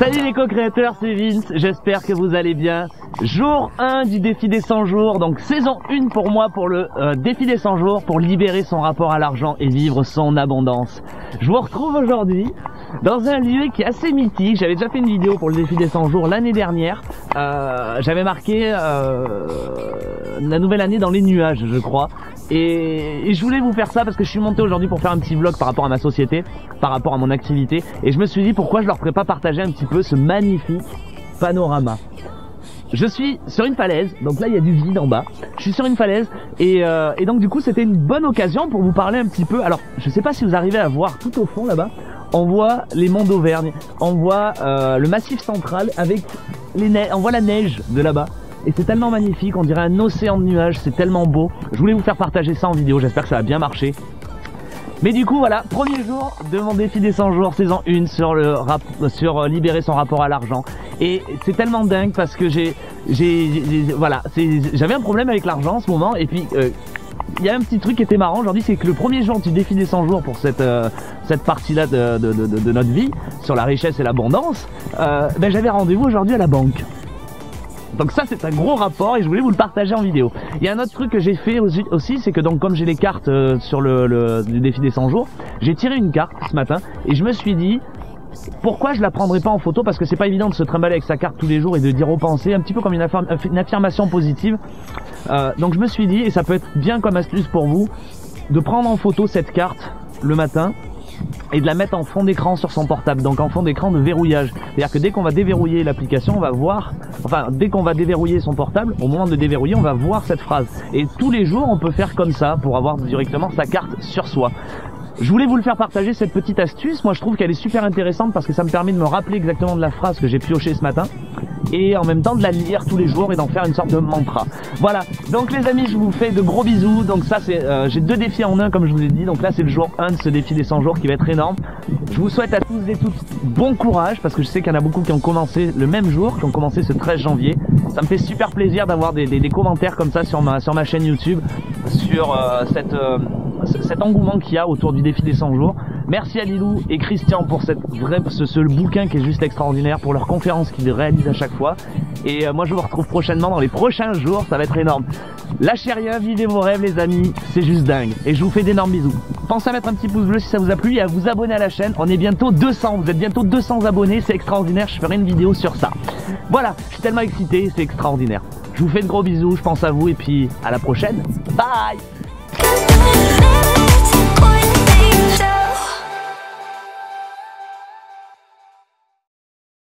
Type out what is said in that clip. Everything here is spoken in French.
Salut les co-créateurs, c'est Vince, j'espère que vous allez bien. Jour 1 du défi des 100 jours, donc saison 1 pour moi pour le euh, défi des 100 jours, pour libérer son rapport à l'argent et vivre son abondance. Je vous retrouve aujourd'hui dans un lieu qui est assez mythique, j'avais déjà fait une vidéo pour le défi des 100 jours l'année dernière. Euh, j'avais marqué euh, la nouvelle année dans les nuages, je crois. Et, je voulais vous faire ça parce que je suis monté aujourd'hui pour faire un petit vlog par rapport à ma société, par rapport à mon activité. Et je me suis dit pourquoi je leur ferais pas partager un petit peu ce magnifique panorama? Je suis sur une falaise, donc là il y a du vide en bas. Je suis sur une falaise et, euh, et donc du coup c'était une bonne occasion pour vous parler un petit peu. Alors je sais pas si vous arrivez à voir tout au fond là-bas, on voit les monts d'Auvergne, on voit euh, le massif central avec les on voit la neige de là-bas. Et c'est tellement magnifique, on dirait un océan de nuages, c'est tellement beau. Je voulais vous faire partager ça en vidéo, j'espère que ça va bien marcher. Mais du coup voilà, premier jour de mon défi des 100 jours, saison 1 sur le sur euh, libérer son rapport à l'argent. Et c'est tellement dingue parce que j'ai, j'ai, voilà, j'avais un problème avec l'argent en ce moment et puis euh, il y a un petit truc qui était marrant aujourd'hui, c'est que le premier jour du défi des 100 jours pour cette euh, cette partie-là de, de, de, de, notre vie sur la richesse et l'abondance, ben j'avais rendez-vous aujourd'hui à la banque. Donc ça c'est un gros rapport et je voulais vous le partager en vidéo. Il y a un autre truc que j'ai fait aussi, c'est que donc comme j'ai les cartes euh, sur le, le, défi des 100 jours, j'ai tiré une carte ce matin et je me suis dit pourquoi je la prendrais pas en photo? Parce que c'est pas évident de se trimballer avec sa carte tous les jours et de dire repenser un petit peu comme une affirmation positive. Euh, donc je me suis dit et ça peut être bien comme astuce pour vous de prendre en photo cette carte le matin et de la mettre en fond d'écran sur son portable, donc en fond d'écran de verrouillage. C'est-à-dire que dès qu'on va déverrouiller l'application, on va voir, enfin dès qu'on va déverrouiller son portable, au moment de déverrouiller, on va voir cette phrase. Et tous les jours, on peut faire comme ça pour avoir directement sa carte sur soi. Je voulais vous le faire partager cette petite astuce. Moi, je trouve qu'elle est super intéressante parce que ça me permet de me rappeler exactement de la phrase que j'ai piochée ce matin et en même temps de la lire tous les jours et d'en faire une sorte de mantra. Voilà. Donc les amis, je vous fais de gros bisous. Donc ça, c'est euh, j'ai deux défis en un comme je vous ai dit. Donc là, c'est le jour 1 de ce défi des 100 jours qui va être énorme. Je vous souhaite à tous et toutes bon courage parce que je sais qu'il y en a beaucoup qui ont commencé le même jour, qui ont commencé ce 13 janvier. Ça me fait super plaisir d'avoir des, des, commentaires comme ça sur ma sur ma chaîne YouTube sur euh, cette euh, cet engouement qu'il y a autour du défi des 100 jours. Merci à Lilou et Christian pour cette vraie, ce, ce, bouquin qui est juste extraordinaire, pour leurs conférences qu'ils réalisent à chaque fois. Et euh, moi je vous retrouve prochainement dans les prochains jours, ça va être énorme. Lâchez rien, vivez vos rêves les amis, c'est juste dingue. Et je vous fais d'énormes bisous. Pensez à mettre un petit pouce bleu si ça vous a plu et à vous abonner à la chaîne. On est bientôt 200, vous êtes bientôt 200 abonnés, c'est extraordinaire, je ferai une vidéo sur ça. Voilà, je suis tellement excité, c'est extraordinaire. Je vous fais de gros bisous, je pense à vous et puis à la prochaine. Bye